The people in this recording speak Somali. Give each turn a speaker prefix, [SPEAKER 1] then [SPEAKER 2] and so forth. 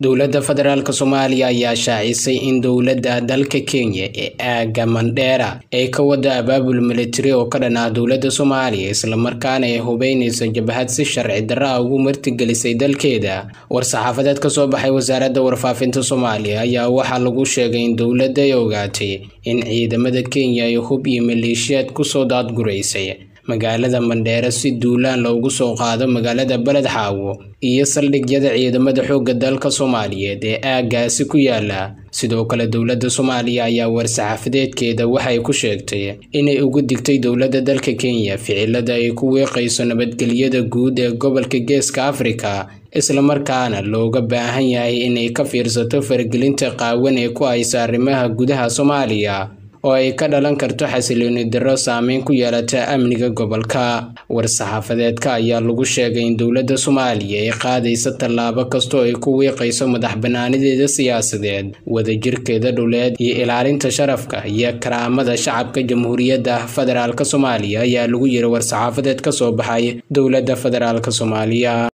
[SPEAKER 1] dowladda federaalk soomaaliya ayaa shaacisay in dowladda dalka kenya ee aaga mandheera ay ka wada abaabul militari oo ka dhan ah dowladda soomaaliya islamarkaana ay hubeynayso jabhad si sharci darro ah ugu martigelisay dalkeeda. War-saxaafadeed ka soo baxay wasaaradda warfaafinta soomaaliya ayaa waxaa lagu sheegay in dowladda ay ogaatay in ciidamada kenya ay hub iyo maleeshiyaad ku soo daadguraysay magaalada mandheere si duulaan loogu soo qaado magaalada beled xaawo iyo saldhigyada ciidamada xoogga dalka soomaaliyeed ee aaggaasi ku yaalla sidoo kale dowladda soomaaliya ayaa war-saxaafadeedkeeda waxay ku sheegtay inay ugu digtay dowladda dalka kenya ficilada ay ku weeqayso nabadgelyada guud ee gobolka geeska afrika islamarkaana looga baahan yahay inay ka fiirsato faragelinta qaawan ee ku haysa arrimaha gudaha soomaaliya oo ay ka dhalan karto xasilooni darro saameyn ku yeelata amniga gobolka. War-saxaafadeedka ayaa lagu sheegay in dowladda soomaaliya ay qaadaysa tallaabo kastoo ay ku wiiqayso madax bannaanideeda siyaasadeed wadajirkeeda dhuleed iyo ilaalinta sharafka iyo karaamada shacabka jamhuuriyadda federaalk soomaaliya ayaa lagu yiri war-saxaafadeed ka soo baxay dowladda federaalk soomaaliya